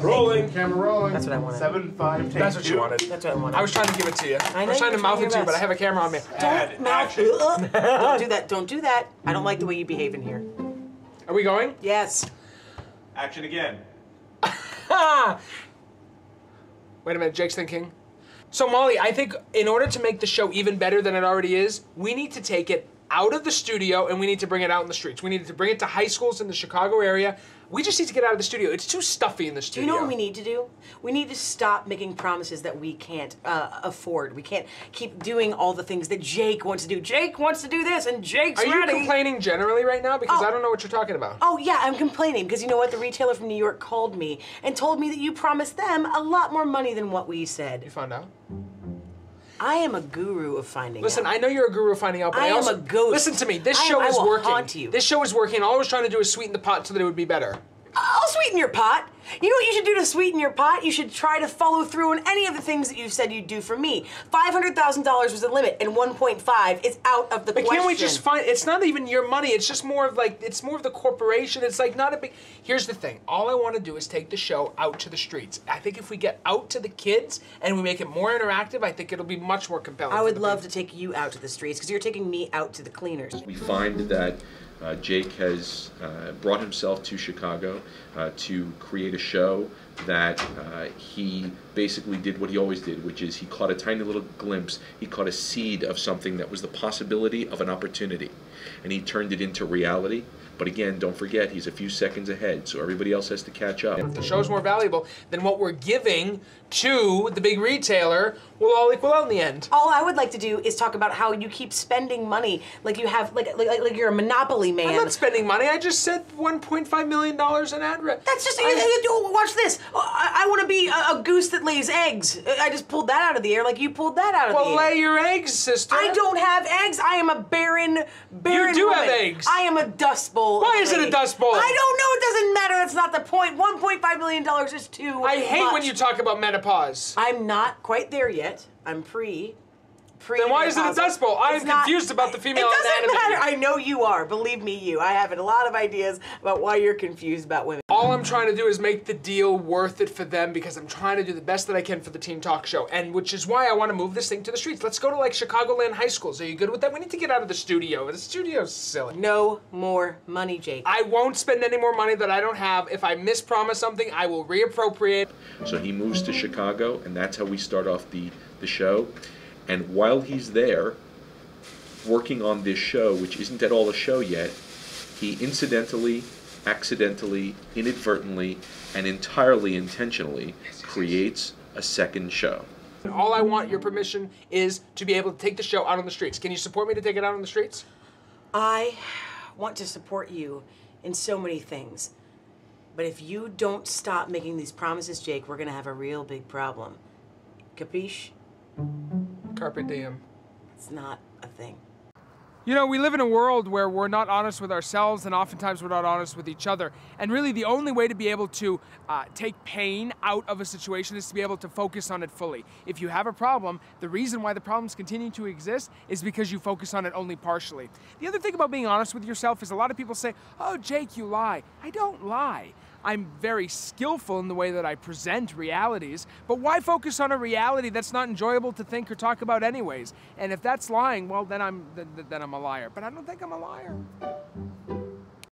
Rolling. Camera rolling. That's what I wanted. Seven, five, take That's what you wanted. That's what I wanted. I was trying to give it to you. I, know was trying to mouth it to you, but I have a camera on me. Don't mouth. action. Ugh. Don't do that. Don't do that. I don't like the way you behave in here. Are we going? Yes. Action again. Wait a minute, Jake's thinking. So Molly, I think in order to make the show even better than it already is, we need to take it out of the studio and we need to bring it out in the streets. We need to bring it to high schools in the Chicago area. We just need to get out of the studio. It's too stuffy in the studio. Do you know what we need to do? We need to stop making promises that we can't uh, afford. We can't keep doing all the things that Jake wants to do. Jake wants to do this, and Jake's Are you ready. complaining generally right now? Because Oh. I don't know what you're talking about. Oh yeah, I'm complaining because you know what? The retailer from New York called me and told me that you promised them a lot more money than what we said. You found out? I am a guru of finding Listen, out. I know you're a guru of finding out, but I, I am also a ghost. listen to me. This I am- show I is will working. haunt you. This show is working. All I was trying to do is sweeten the pot so that it would be better. I'll sweeten your pot. You know what you should do to sweeten your pot? You should try to follow through on any of the things that you've said you'd do for me. Five hundred thousand dollars was the limit, and one point five is out of the But question. can't we just find? It's not even your money. It's just more of like it's more of the corporation. It's like not a big. Here's the thing. All I want to do is take the show out to the streets. I think if we get out to the kids and we make it more interactive, I think it'll be much more compelling. I would the love to take you out to the streets because you're taking me out to the cleaners. We find that uh, Jake has uh, brought himself to Chicago uh, to create a show that uh, he basically did what he always did, which is he caught a tiny little glimpse, he caught a seed of something that was the possibility of an opportunity, and he turned it into reality. But again, don't forget, he's a few seconds ahead, so everybody else has to catch up. If the show's more valuable than what we're giving to the big retailer, we'll all equal out in the end. All I would like to do is talk about how you keep spending money like you have like like, like, like you're a monopoly man. I'm not spending money. I just said 1.5 million dollars in ad rep. That's just I- you- you- watch this. Oh, I, I want to be a, a goose that lays eggs. I just pulled that out of the air like you pulled that out of Well, the air. Well, lay your eggs, sister. I don't have eggs. I am a barren, barren. You do have eggs. I am a dust bowl. Why is it a dust bowl? I don't know. It doesn't matter. That's not the point. One point five million dollars is too. I hate when you talk about menopause. I'm not quite there yet. I'm pre. Pre. Then why is it a dust bowl? I am not- confused about the female It doesn't anatomy. matter. I know you are. Believe me, you. I have a lot of ideas about why you're confused about women. All I'm trying to do is make the deal worth it for them because I'm trying to do the best that I can for the Team Talk Show, and which is why I want to move this thing to the streets. Let's go to like Chicagoland high schools. Are you good with that? We need to get out of the studio. The studio's silly. No more money, Jake. I won't spend any more money that I don't have. If I mispromise something, I will reappropriate. So he moves to Chicago, and that's how we start off the, the show. And while he's there, working on this show, which isn't at all a show yet, he incidentally, accidentally, inadvertently, and entirely intentionally creates a second show. All I want your permission is to be able to take the show out on the streets. Can you support me to take it out on the streets? I want to support you in so many things. But if you don't stop making these promises, Jake, we're going to have a real big problem. Capiche? Carpe diem. It's not a thing. You know, we live in a world where we're not honest with ourselves and oftentimes we're not honest with each other. And really, the only way to be able to uh, take pain out of a situation is to be able to focus on it fully. If you have a problem, the reason why the problems continue to exist is because you focus on it only partially. The other thing about being honest with yourself is a lot of people say, Oh, Jake, you lie. I don't lie. I'm very skillful in the way that I present realities, but why focus on a reality that's not enjoyable to think or talk about anyways? And if that's lying, well then I'm then, then I'm a liar. But I don't think I'm a liar.